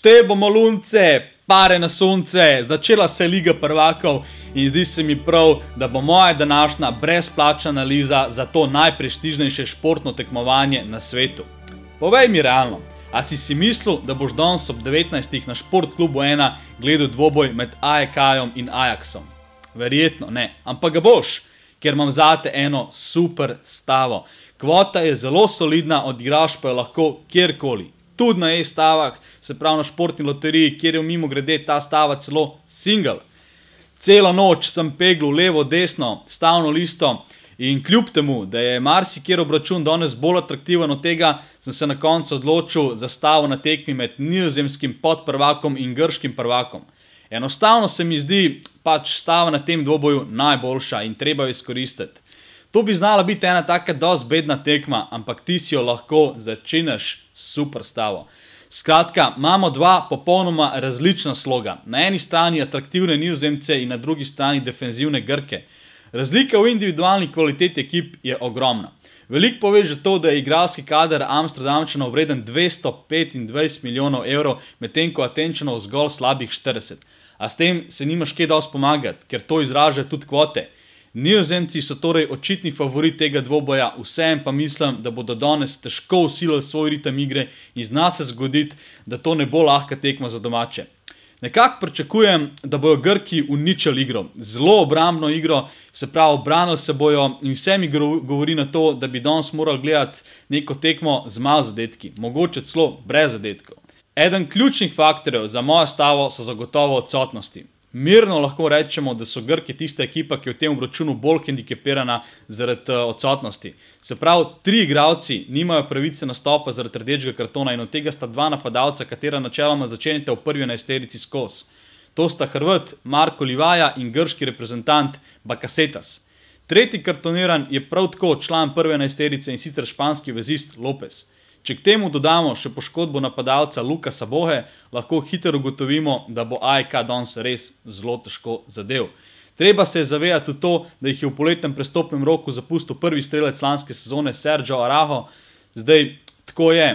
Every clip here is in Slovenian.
štebamo lunce, pare na sonce, začela se je Liga prvakov in zdi se mi prav, da bo moja današnja brezplačna analiza za to najprestižnejše športno tekmovanje na svetu. Povej mi realno, a si si mislil, da boš danes ob 19. na šport klubu 1 gledal dvoboj med AEK-jem in Ajaxom? Verjetno ne, ampak ga boš, ker imam zate eno super stavo. Kvota je zelo solidna, odigraš pa jo lahko kjerkoli tudi na e-stavah, se pravi na športni loteriji, kjer je mimo grede ta stava celo single. Celo noč sem pegl levo, desno, stavno listo in kljub temu, da je marsikjer obračun danes bolj atraktiven od tega, sem se na koncu odločil za stavo na tekmi med nizozemskim podprvakom in grškim prvakom. Enostavno se mi zdi pač stava na tem dvoboju najboljša in treba jo izkoristiti. To bi znala biti ena taka dosti bedna tekma, ampak ti si jo lahko začneš super stavo. Skratka, imamo dva popolnoma različna sloga. Na eni strani atraktivne nizozemce in na drugi strani defenzivne Grke. Razlika v individualni kvaliteti ekip je ogromna. Veliko pove že to, da je igralski kader Amsterdamčanov vreden 225 milijonov evrov, medtem ko Atenčanov zgolj slabih 40. A s tem se nimaš kaj dosti pomagati, ker to izraža tudi kvote. Nizozemci so torej očitni favorit tega dvoboja, vsem pa mislim, da bodo danes težko usilili svoj ritem igre in zna se zgoditi, da to ne bo lahka tekma za domače. Nekako pričakujem, da bojo Grki uničili igro, zelo obrambno igro, se pravi, obranili se bojo in vse mi govori na to, da bi danes morali gledati neko tekmo z malo zadetki, mogoče celo brez zadetkov. Eden ključnih faktorjev za mojo stavo so zagotovo odsotnosti. Mirno lahko rečemo, da so Grki tista ekipa, ki je v tem obračunu bolj hendikepirana zaradi uh, odsotnosti. Se pravi, tri igralci nimajo pravice nastopa zaradi rdečega kartona in od tega sta dva napadalca, katera načeloma začenjate v prvi enajsterici skos. To sta Hrvat Marko Livaja in grški reprezentant Bakasetas. Tretji kartoniran je prav tako član prve enajsterice in sicer španski vezist Lopez. Če k temu dodamo še poškodbo napadalca Luka Sabohe, lahko hitro ugotovimo, da bo AEK danes res zelo težko zadev. Treba se je zavedati tudi to, da jih je v poletnem prestopnem roku zapustil prvi strelec lanske sezone Sergio Araho. Zdaj, tako je,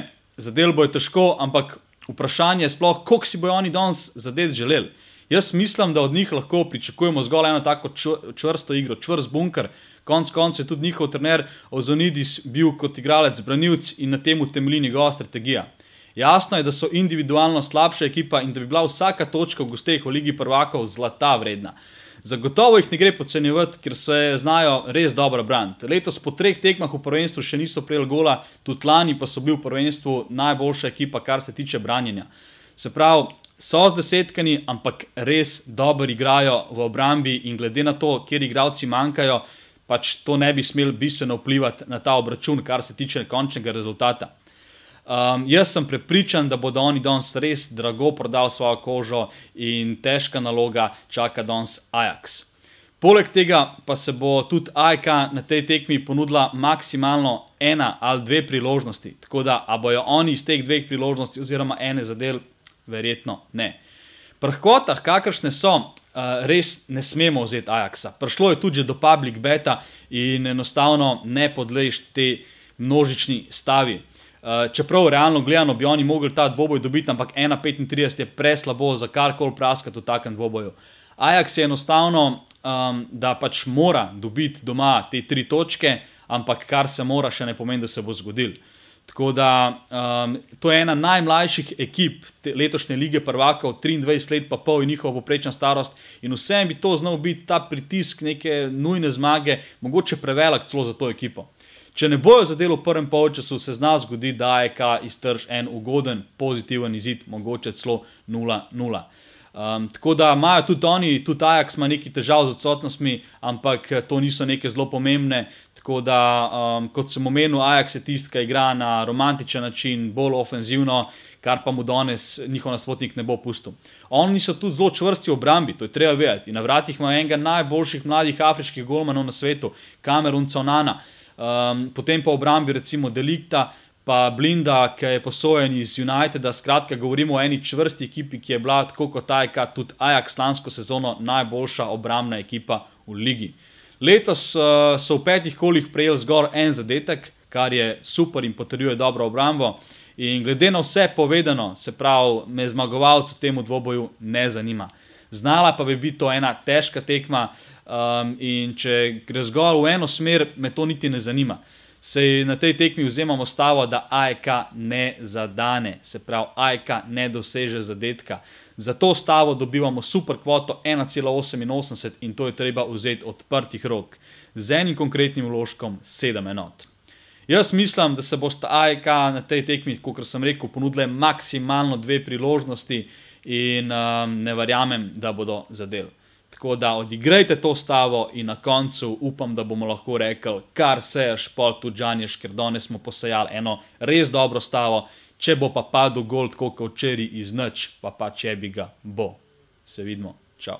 zadev bo je težko, ampak vprašanje je sploh, koliko si bojo oni danes zadet želeli. Jaz mislim, da od njih lahko pričakujemo zgolj eno tako čvrsto igro, čvrst bunker, Konec koncev je tudi njihov trener Ozonidis bil kot igralec branilc in na tem temelji njegova strategija. Jasno je, da so individualno slabša ekipa in da bi bila vsaka točka v gosteh v Ligi prvakov zlata vredna. Zagotovo jih ne gre podcenjevati, ker se znajo res dobro braniti. Letos po treh tekmah v prvenstvu še niso prejeli gola, tudi lani pa so bili v prvenstvu najboljša ekipa, kar se tiče branjenja. Se pravi, so zdesetkani, ampak res dobro igrajo v obrambi in glede na to, kjer igralci manjkajo, pač to ne bi smel bistveno vplivati na ta obračun, kar se tiče končnega rezultata. Um, jaz sem prepričan, da bodo oni danes res drago prodali svojo kožo in težka naloga čaka danes Ajax. Poleg tega pa se bo tudi AEK na tej tekmi ponudila maksimalno ena ali dve priložnosti. Tako da, a bojo oni iz teh dveh priložnosti oziroma ene zadel, verjetno ne. Pri kvotah, kakršne so, uh, res ne smemo vzeti Ajaxa. Prišlo je tudi do public beta in enostavno ne podlejš te množični stavi. Uh, čeprav realno gledano bi oni mogli ta dvoboj dobiti, ampak 1,35 je preslabo za karkoli praskati v takem dvoboju. Ajax je enostavno, um, da pač mora dobiti doma te tri točke, ampak kar se mora, še ne pomeni, da se bo zgodil. Tako da um, to je ena najmlajših ekip letošnje lige prvakov, 23 let pa pol in njihova poprečna starost. In vsem bi to znal biti ta pritisk neke nujne zmage, mogoče prevelik celo za to ekipo. Če ne bojo zadeli v prvem polčasu, se zna zgoditi, da je ka iztrž en ugoden, pozitiven izid, mogoče celo 0-0. Um, tako da imajo tudi oni, tudi Ajax ima nekaj težav z odsotnostmi, ampak to niso neke zelo pomembne. Tako da, um, kot sem omenil, Ajax je tisti, ki igra na romantičen način, bolj ofenzivno, kar pa mu danes njihov nasprotnik ne bo pustil. Oni so tudi zelo čvrsti v obrambi, to je treba vedeti. Na vratih ima enega najboljših mladih afriških golmanov na svetu, Kamerun Conana. Um, potem pa v obrambi recimo Delikta pa Blinda, ki je posojen iz Uniteda. Skratka, govorimo o eni čvrsti ekipi, ki je bila tako kot Ajka, tudi Ajax lansko sezono najboljša obrambna ekipa v ligi. Letos uh, so v petih kolih prejeli zgolj en zadetek, kar je super in potrjuje dobro obrambo. In glede na vse povedano, se pravi, me zmagovalec v tem dvoboju ne zanima. Znala pa bi biti to ena težka tekma, um, in če gre zgolj v eno smer, me to niti ne zanima. Sej na tej tekmi vzemamo stavo, da AEK ne zadane, se pravi, AEK ne doseže zadetka. Za to stavo dobivamo super kvoto 1,88 in to je treba vzeti odprtih rok, z enim konkretnim vložkom 7 enot. Jaz mislim, da se bosta AEK na tej tekmi, kot sem rekel, ponudile maksimalno dve priložnosti in um, ne verjamem, da bodo zadeli. Tako da odigrajte to stavo in na koncu upam, da bomo lahko rekli, kar se je šport tudi Džanješ, ker danes smo posejali eno res dobro stavo, če bo pa padel gol tako kot včeraj iz noč, pa pa če bi ga bo. Se vidimo, čau.